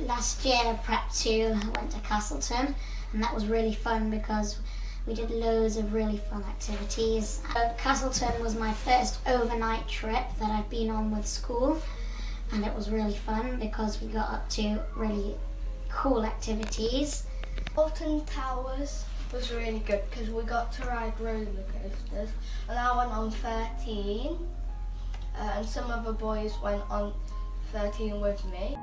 last year, Prep 2, went to Castleton and that was really fun because we did loads of really fun activities. Uh, Castleton was my first overnight trip that I've been on with school and it was really fun because we got up to really cool activities. Alton Towers was really good because we got to ride roller coasters and I went on 13 uh, and some other boys went on 13 with me.